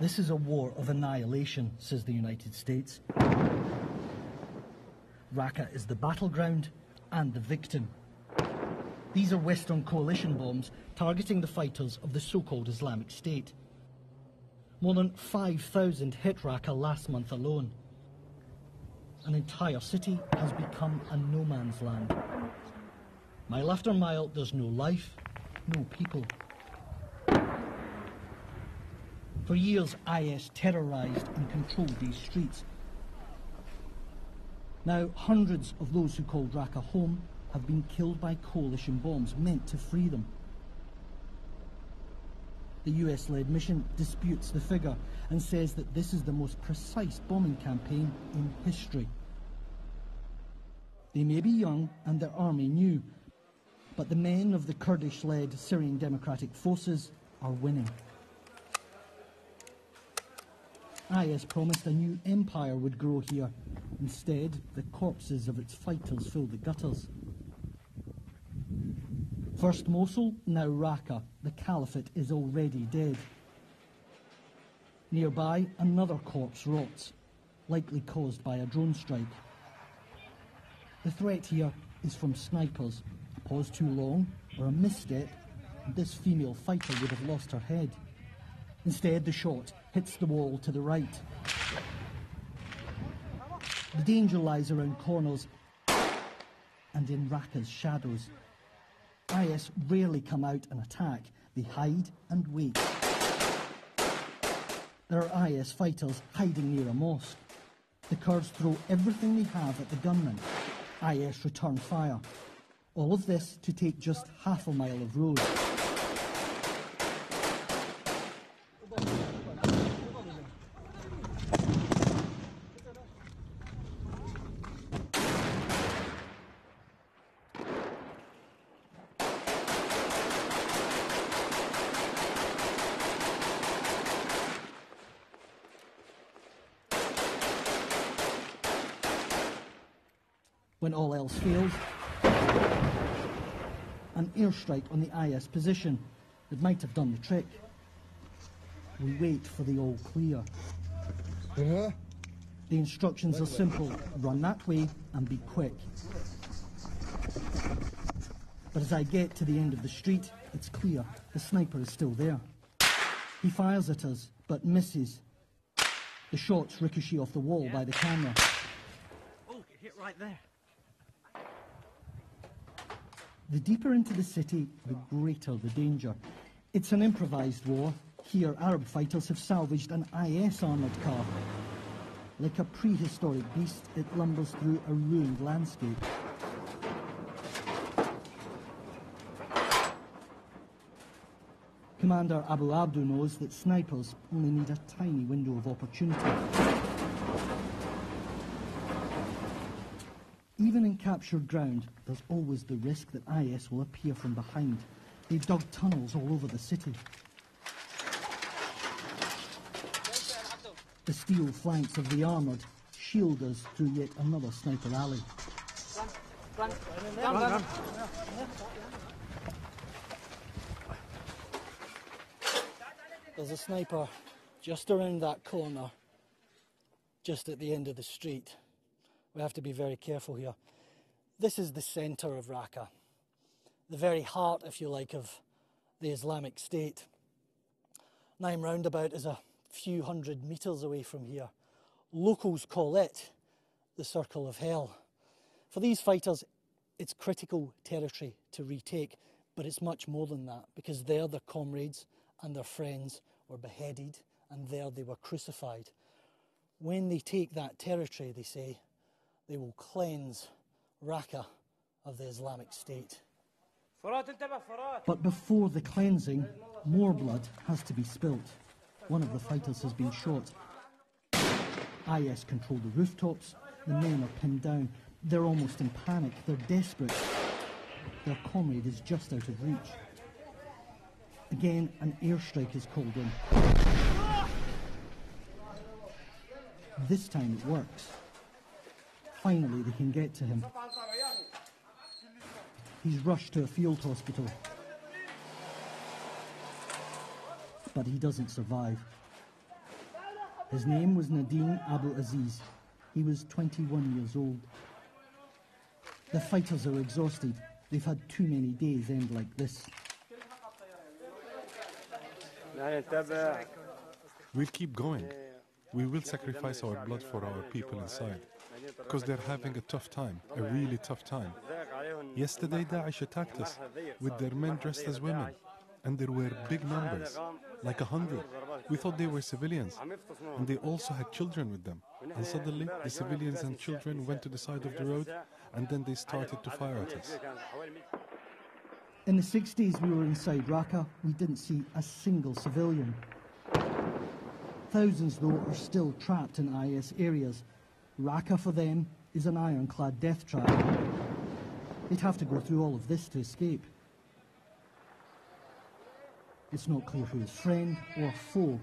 This is a war of annihilation, says the United States. Raqqa is the battleground and the victim. These are Western coalition bombs targeting the fighters of the so called Islamic State. More than 5,000 hit Raqqa last month alone. An entire city has become a no man's land. Mile after mile, there's no life, no people. For years, IS terrorised and controlled these streets. Now, hundreds of those who called Raqqa home have been killed by coalition bombs meant to free them. The US led mission disputes the figure and says that this is the most precise bombing campaign in history. They may be young and their army new, but the men of the Kurdish led Syrian Democratic Forces are winning. Ah, IS promised a new empire would grow here. Instead, the corpses of its fighters fill the gutters. First Mosul, now Raqqa. The caliphate is already dead. Nearby, another corpse rots, likely caused by a drone strike. The threat here is from snipers. A Pause too long, or a misstep, and this female fighter would have lost her head. Instead, the shot hits the wall to the right. The danger lies around corners and in Raqqa's shadows. IS rarely come out and attack, they hide and wait. There are IS fighters hiding near a mosque. The Kurds throw everything they have at the gunmen. IS return fire. All of this to take just half a mile of road. When all else fails. An airstrike on the IS position that might have done the trick. We wait for the all clear. Yeah. The instructions are simple run that way and be quick. But as I get to the end of the street, it's clear the sniper is still there. He fires at us, but misses. The shots ricochet off the wall by the camera. Oh, it hit right there. The deeper into the city, the greater the danger. It's an improvised war. Here, Arab fighters have salvaged an IS armoured car. Like a prehistoric beast, it lumbers through a ruined landscape. Commander Abu Abdu knows that snipers only need a tiny window of opportunity. Even in captured ground, there's always the risk that IS will appear from behind. They've dug tunnels all over the city. The steel flanks of the armoured shield us through yet another sniper alley. There's a sniper just around that corner, just at the end of the street. We have to be very careful here. This is the centre of Raqqa, the very heart, if you like, of the Islamic State. Naim Roundabout is a few hundred metres away from here. Locals call it the Circle of Hell. For these fighters, it's critical territory to retake, but it's much more than that because there their comrades and their friends were beheaded and there they were crucified. When they take that territory, they say, they will cleanse Raqqa of the Islamic State. But before the cleansing, more blood has to be spilt. One of the fighters has been shot. IS control the rooftops. The men are pinned down. They're almost in panic. They're desperate. Their comrade is just out of reach. Again, an airstrike is called in. This time it works. Finally, they can get to him. He's rushed to a field hospital. But he doesn't survive. His name was Nadine Abdul Aziz. He was 21 years old. The fighters are exhausted. They've had too many days end like this. We'll keep going. We will sacrifice our blood for our people inside because they're having a tough time, a really tough time. Yesterday, Daesh attacked us with their men dressed as women, and there were big numbers, like a hundred. We thought they were civilians, and they also had children with them. And suddenly, the civilians and children went to the side of the road, and then they started to fire at us. In the six days we were inside Raqqa, we didn't see a single civilian. Thousands, though, are still trapped in IS areas. Raqqa for them is an ironclad death trap. They'd have to go through all of this to escape. It's not clear who is friend or foe.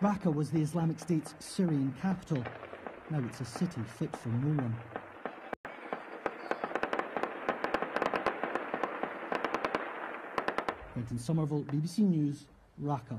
Raqqa was the Islamic State's Syrian capital. Now it's a city fit for no one. Quentin Sommerville, BBC News, Raqqa.